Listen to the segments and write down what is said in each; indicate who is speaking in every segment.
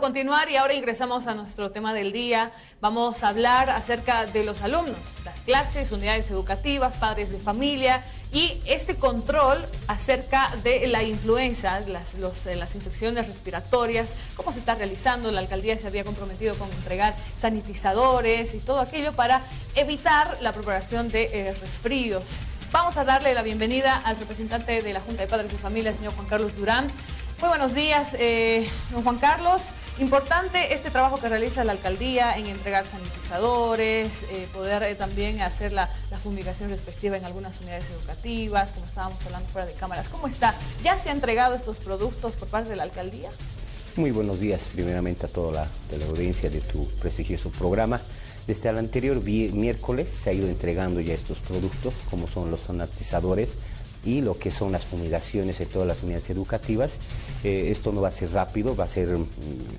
Speaker 1: continuar y ahora ingresamos a nuestro tema del día. Vamos a hablar acerca de los alumnos, las clases, unidades educativas, padres de familia y este control acerca de la influenza, las, eh, las infecciones respiratorias, cómo se está realizando. La alcaldía se había comprometido con entregar sanitizadores y todo aquello para evitar la propagación de eh, resfríos. Vamos a darle la bienvenida al representante de la Junta de Padres de Familia, señor Juan Carlos Durán. Muy buenos días, eh, don Juan Carlos. Importante este trabajo que realiza la alcaldía en entregar sanitizadores, eh, poder eh, también hacer la, fumigación respectiva en algunas unidades educativas, como estábamos hablando fuera de cámaras. ¿Cómo está? ¿Ya se han entregado estos productos por parte de la alcaldía?
Speaker 2: Muy buenos días, primeramente a toda la, la audiencia de tu prestigioso programa. Desde el anterior miércoles se ha ido entregando ya estos productos, como son los sanitizadores, y lo que son las fumigaciones en todas las unidades educativas. Eh, esto no va a ser rápido, va a ser mm,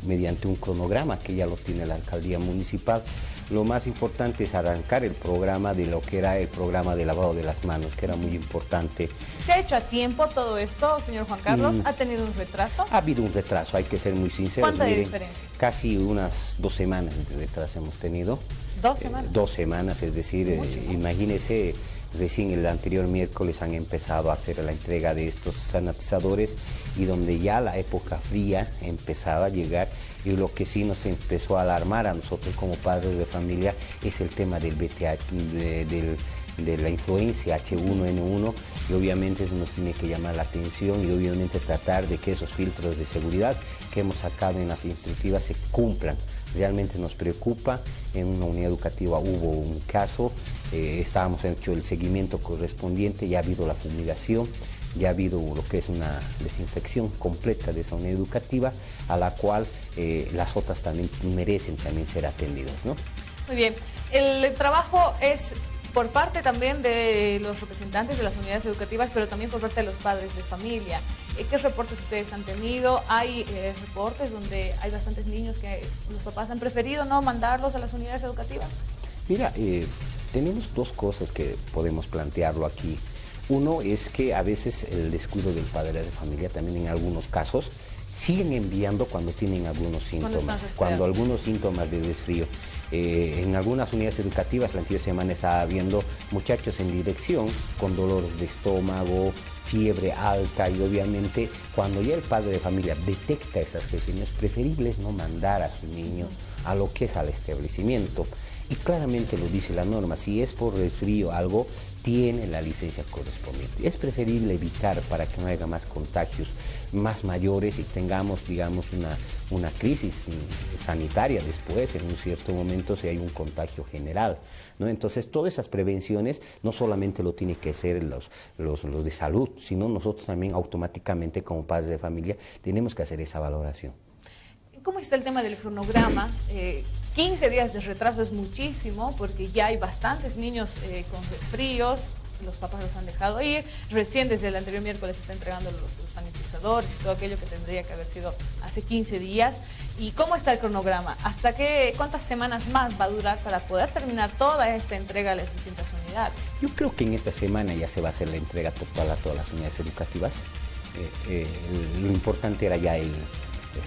Speaker 2: mediante un cronograma que ya lo tiene la alcaldía municipal. Lo más importante es arrancar el programa de lo que era el programa de lavado de las manos, que era muy importante.
Speaker 1: ¿Se ha hecho a tiempo todo esto, señor Juan Carlos? Mm. ¿Ha tenido un retraso?
Speaker 2: Ha habido un retraso, hay que ser muy sinceros.
Speaker 1: ¿Cuánta diferencia?
Speaker 2: Casi unas dos semanas de retraso hemos tenido.
Speaker 1: ¿Dos eh, semanas?
Speaker 2: dos semanas, es decir, eh, imagínese Recién el anterior miércoles han empezado a hacer la entrega de estos sanitizadores y donde ya la época fría empezaba a llegar y lo que sí nos empezó a alarmar a nosotros como padres de familia es el tema del BTH, de, la influencia H1N1 y obviamente eso nos tiene que llamar la atención y obviamente tratar de que esos filtros de seguridad que hemos sacado en las instructivas se cumplan. Realmente nos preocupa, en una unidad educativa hubo un caso eh, estábamos hecho el seguimiento correspondiente, ya ha habido la fumigación, ya ha habido lo que es una desinfección completa de esa unidad educativa, a la cual eh, las otras también merecen también ser atendidas. ¿no?
Speaker 1: Muy bien, el trabajo es por parte también de los representantes de las unidades educativas, pero también por parte de los padres de familia. Eh, ¿Qué reportes ustedes han tenido? Hay reportes donde hay bastantes niños que los papás han preferido no mandarlos a las unidades educativas.
Speaker 2: Mira, tenemos dos cosas que podemos plantearlo aquí. Uno es que a veces el descuido del padre de familia también en algunos casos siguen enviando cuando tienen algunos síntomas, cuando, algunos síntomas de desfrío. Eh, en algunas unidades educativas la anterior semana estaba viendo muchachos en dirección con dolores de estómago, fiebre alta y obviamente cuando ya el padre de familia detecta esas cuestiones, preferible es no mandar a su niño a lo que es al establecimiento. Y claramente lo dice la norma, si es por resfrío algo, tiene la licencia correspondiente. Es preferible evitar para que no haya más contagios más mayores y tengamos, digamos, una, una crisis sanitaria después, en un cierto momento, si hay un contagio general. ¿no? Entonces, todas esas prevenciones no solamente lo tienen que hacer los, los, los de salud, sino nosotros también automáticamente como padres de familia tenemos que hacer esa valoración.
Speaker 1: ¿Cómo está el tema del cronograma? 15 eh, días de retraso es muchísimo porque ya hay bastantes niños eh, con resfríos, los papás los han dejado ir. Recién desde el anterior miércoles se está entregando los, sanitizadores y todo aquello que tendría que haber sido hace 15 días. ¿Y cómo está el cronograma? ¿Hasta qué, cuántas semanas más va a durar para poder terminar toda esta entrega a las distintas unidades?
Speaker 2: Yo creo que en esta semana ya se va a hacer la entrega total a todas las unidades educativas. Eh, lo importante era ya el,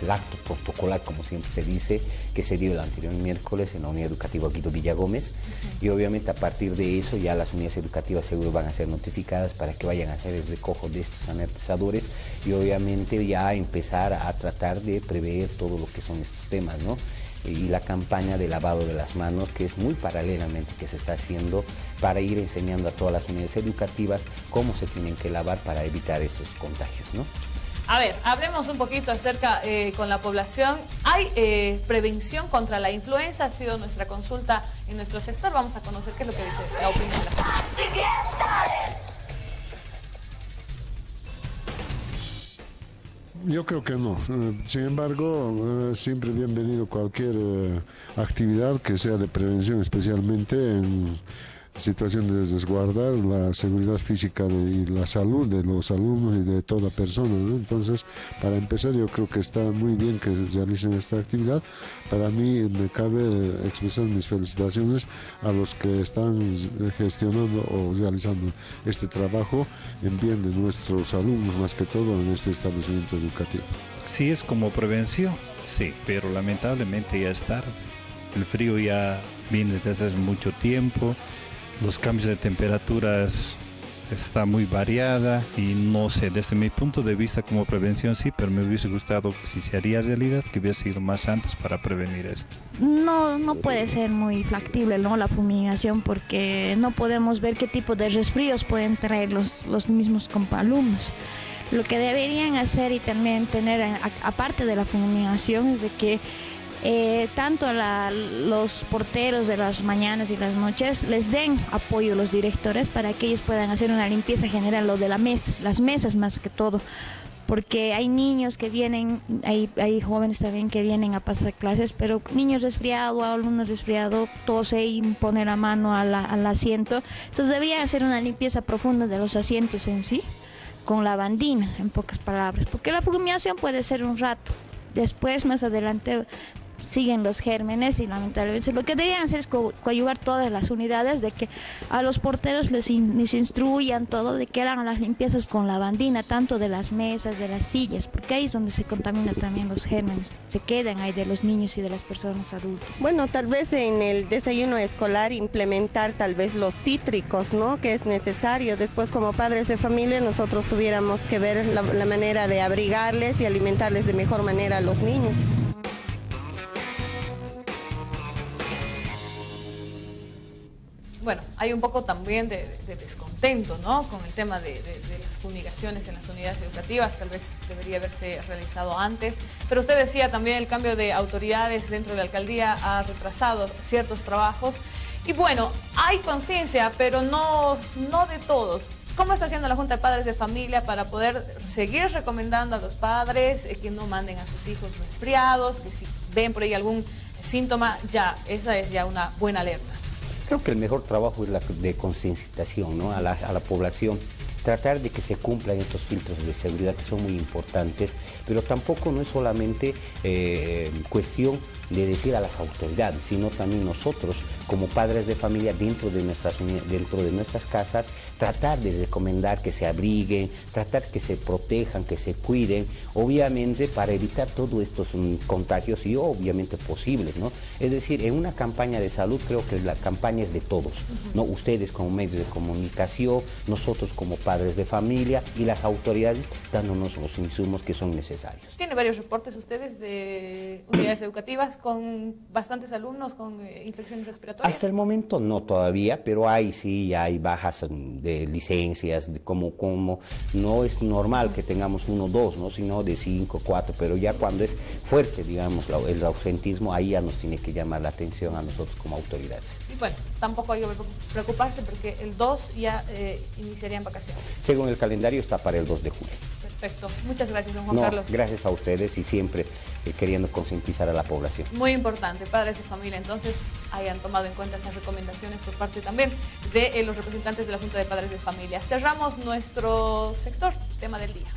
Speaker 2: el acto protocolar, como siempre se dice, que se dio el anterior miércoles en la Unidad Educativa Guido Villagómez. Y obviamente a partir de eso ya las unidades educativas seguro van a ser notificadas para que vayan a hacer el recojo de estos sanitizadores y obviamente ya empezar a tratar de prever todo lo que son estos temas, ¿no? y la campaña de lavado de las manos, que es muy paralelamente que se está haciendo para ir enseñando a todas las unidades educativas cómo se tienen que lavar para evitar estos contagios. ¿no?
Speaker 1: A ver, hablemos un poquito acerca eh, con la población. ¿Hay eh, prevención contra la influenza? Ha sido nuestra consulta en nuestro sector. Vamos a conocer qué es lo que dice la opinión de.
Speaker 3: Yo creo que no. Eh, sin embargo, siempre bienvenido cualquier actividad que sea de prevención, especialmente en situación de desguardar la seguridad física y la salud de los alumnos y de toda persona. Entonces, para empezar, yo creo que está muy bien que realicen esta actividad. Para mí me cabe expresar mis felicitaciones a los que están gestionando o realizando este trabajo en bien de nuestros alumnos, más que todo en este establecimiento educativo.
Speaker 4: Sí, es como prevención Sí, pero lamentablemente ya está. El frío ya viene desde hace mucho tiempo. Los cambios de temperaturas está muy variada y no sé, desde mi punto de vista como prevención sí, pero me hubiese gustado si se haría realidad que hubiera sido más antes para prevenir esto.
Speaker 5: No, no puede ser muy factible ¿no? la fumigación porque no podemos ver qué tipo de resfríos pueden traer los, los mismos alumnos. Lo que deberían hacer y también tener, aparte de la fumigación, es que eh, tanto a los porteros de las mañanas y las noches les den apoyo a los directores para que ellos puedan hacer una limpieza general, lo de las mesas, las mesas más que todo porque hay niños que vienen, hay, jóvenes también que vienen a pasar clases, pero niños resfriados, alumnos resfriados, tose y pone la mano al asiento. Entonces debía hacer una limpieza profunda de los asientos en sí, con lavandina, en pocas palabras, porque la fumigación puede ser un rato. Después, más adelante, siguen los gérmenes y lamentablemente lo que deberían hacer es coadyuvar todas las unidades de que a los porteros les, instruyan todo de que hagan las limpiezas con lavandina, tanto de las mesas, de las sillas, porque ahí es donde se contaminan también los gérmenes, se quedan ahí de los niños y de las personas adultas.
Speaker 6: Bueno, tal vez en el desayuno escolar implementar tal vez los cítricos, ¿no? Que es necesario. Después como padres de familia nosotros tuviéramos que ver la manera de abrigarles y alimentarles de mejor manera a los niños.
Speaker 1: Hay un poco también de, descontento ¿no? con el tema de, las fumigaciones en las unidades educativas, tal vez debería haberse realizado antes, pero usted decía también el cambio de autoridades dentro de la alcaldía ha retrasado ciertos trabajos y bueno, hay conciencia, pero no, no de todos. ¿Cómo está haciendo la Junta de Padres de Familia para poder seguir recomendando a los padres eh, que no manden a sus hijos resfriados, que si ven por ahí algún síntoma, ya, esa es ya una buena alerta?
Speaker 2: Creo que el mejor trabajo es la de concienciación ¿no? a, la, a la población tratar de que se cumplan estos filtros de seguridad que son muy importantes, pero tampoco no es solamente eh, cuestión de decir a las autoridades, sino también nosotros como padres de familia dentro de nuestras, dentro de nuestras casas, tratar de recomendar que se abriguen, tratar que se protejan, que se cuiden, obviamente para evitar todos estos mm, contagios y obviamente posibles, ¿no? Es decir, en una campaña de salud creo que la campaña es de todos, ¿no? Ustedes como medios de comunicación, nosotros como padres de familia y las autoridades dándonos los insumos que son necesarios.
Speaker 1: ¿Tiene varios reportes ustedes de unidades educativas? Con bastantes alumnos con eh, infecciones respiratorias?
Speaker 2: Hasta el momento no todavía, pero hay sí, ya hay bajas de licencias, de como, como no es normal que tengamos uno o dos, ¿no? sino de cinco, cuatro, pero ya cuando es fuerte, digamos, el ausentismo, ahí ya nos tiene que llamar la atención a nosotros como autoridades.
Speaker 1: Y bueno, tampoco hay que preocuparse porque el 2 ya eh, iniciarían vacaciones.
Speaker 2: Según el calendario está para el 2 de julio.
Speaker 1: Perfecto. Muchas gracias, don Juan Carlos.
Speaker 2: Gracias a ustedes y siempre eh, queriendo concientizar a la población.
Speaker 1: Muy importante, padres de familia, entonces hayan tomado en cuenta estas recomendaciones por parte también de eh, los representantes de la Junta de Padres de Familia. Cerramos nuestro sector, tema del día.